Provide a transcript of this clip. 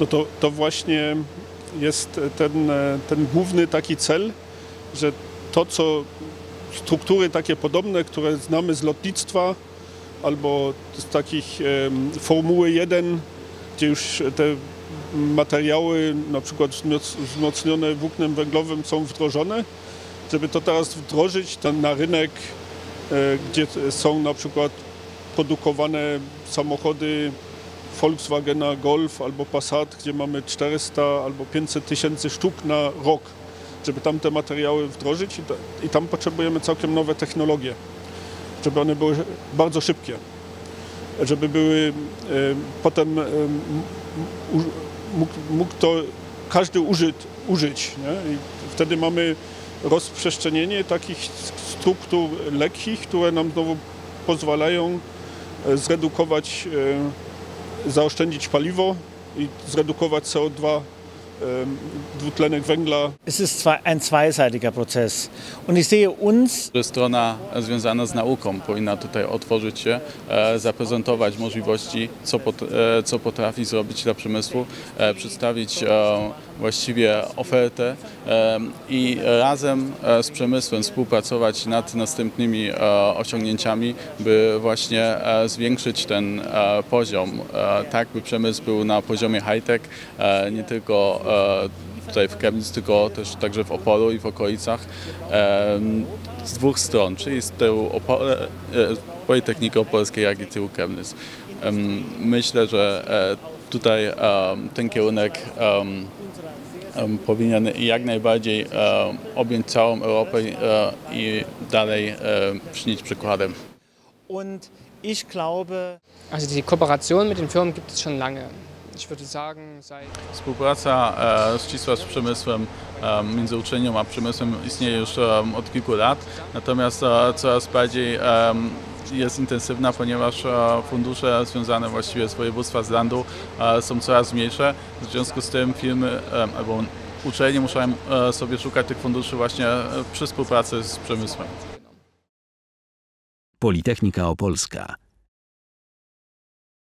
no to, to właśnie jest ten, ten główny taki cel, że to, co struktury takie podobne, które znamy z lotnictwa albo z takich Formuły 1, gdzie już te materiały, na przykład wzmoc- wzmocnione włóknem węglowym są wdrożone, żeby to teraz wdrożyć na rynek, e, gdzie są na przykład produkowane samochody Volkswagena Golf albo Passat, gdzie mamy 400 albo 500 tysięcy sztuk na rok, żeby tam te materiały wdrożyć i, ta, i tam potrzebujemy całkiem nowe technologie, żeby one były bardzo szybkie, żeby były potem mógł to każdy użyć, użyć nie? i wtedy mamy rozprzestrzenienie takich struktur lekkich, które nam znowu pozwalają e, zredukować, e, zaoszczędzić paliwo i zredukować CO2, e, dwutlenek węgla. Es ist zwar ein zweiseitiger Prozess. Und ich sehe uns Strona związana z nauką powinna tutaj otworzyć się, e, zaprezentować możliwości, co, pot, e, co potrafi zrobić dla przemysłu, e, przedstawić właściwie ofertę i razem z przemysłem współpracować nad następnymi osiągnięciami, by właśnie zwiększyć ten poziom, tak by przemysł był na poziomie high-tech, nie tylko tutaj w Chemnitz, tylko też także w Opolu i w okolicach em, z dwóch stron, czyli z tyłu Opole, e, Politechniki Opolskiej, jak i tyłu Chemnitz. Em, Myślę, że e, tutaj ten kierunek powinien jak najbardziej objąć całą Europę e, i dalej e, przynieść przykładem. und ich glaube, Also die Kooperation mit den Firmen gibt es schon lange. Współpraca e, ścisła z przemysłem, e, między uczelnią a przemysłem istnieje już e, od kilku lat, natomiast e, coraz bardziej e, jest intensywna, ponieważ fundusze związane właściwie z województwa z landu są coraz mniejsze. W związku z tym firmy albo uczelnie muszą sobie szukać tych funduszy właśnie przy współpracy z przemysłem. Politechnika Opolska.